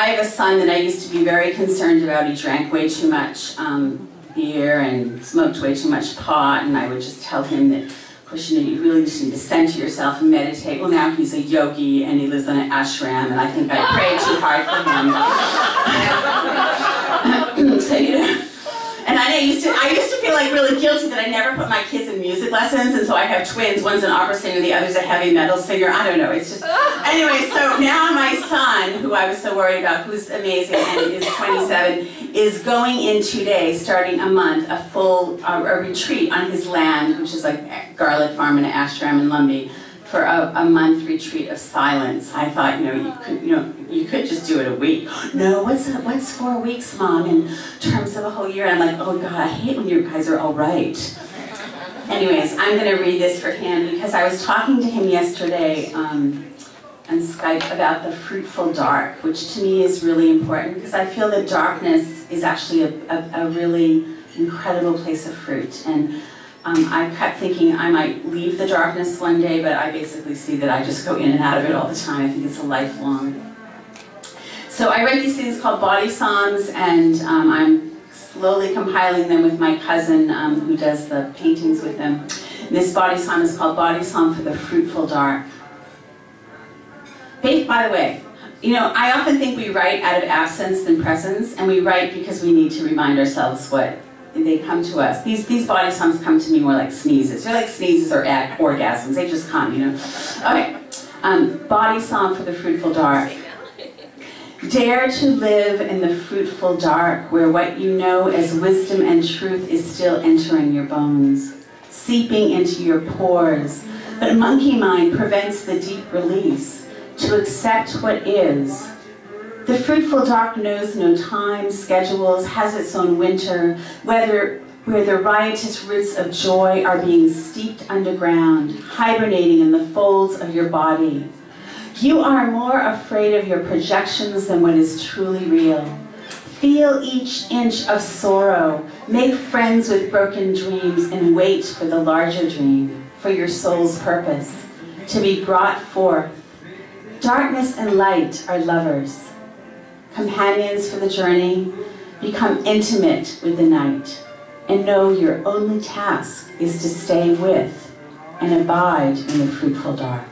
I have a son that I used to be very concerned about. He drank way too much um, beer and smoked way too much pot, and I would just tell him that, of you really just need to center yourself and meditate. Well, now he's a yogi and he lives on an ashram, and I think I prayed too hard for him. so, you know, and I used to, I used to feel like really guilty that I never put my kids in music lessons, and so I have twins. One's an opera singer, the other's a heavy metal singer. I don't know. It's just anyway. So now my son, who I was so worried about, who's amazing and is 27, is going in today, starting a month, a full uh, a retreat on his land, which is like Garlic Farm and Ashram in Lumby for a, a, month retreat of silence. I thought, you know, you could, you know, you could just do it a week. No, what's a, what's four weeks, mom, in terms of a whole year? I'm like, oh God, I hate when you guys are all right. Anyways, I'm going to read this for him because I was talking to him yesterday um, on Skype about the fruitful dark, which to me is really important because I feel that darkness is actually a, a, a really incredible place of fruit. And um, I kept thinking I might leave the darkness one day, but I basically see that I just go in and out of it all the time. I think it's a lifelong. So I write these things called body psalms, and um, I'm slowly compiling them with my cousin um, who does the paintings with them. And this body psalm is called Body Psalm for the Fruitful Dark. By the way, you know, I often think we write out of absence than presence, and we write because we need to remind ourselves what they come to us. These these body psalms come to me more like sneezes. They're like sneezes or orgasms. They just come, you know. Okay. Um, body psalm for the fruitful dark. Dare to live in the fruitful dark, where what you know as wisdom and truth is still entering your bones, seeping into your pores. But monkey mind prevents the deep release to accept what is the fruitful dark knows no time, schedules, has its own winter, whether where the riotous roots of joy are being steeped underground, hibernating in the folds of your body. You are more afraid of your projections than what is truly real. Feel each inch of sorrow, make friends with broken dreams, and wait for the larger dream, for your soul's purpose, to be brought forth. Darkness and light are lovers companions for the journey, become intimate with the night, and know your only task is to stay with and abide in the fruitful dark.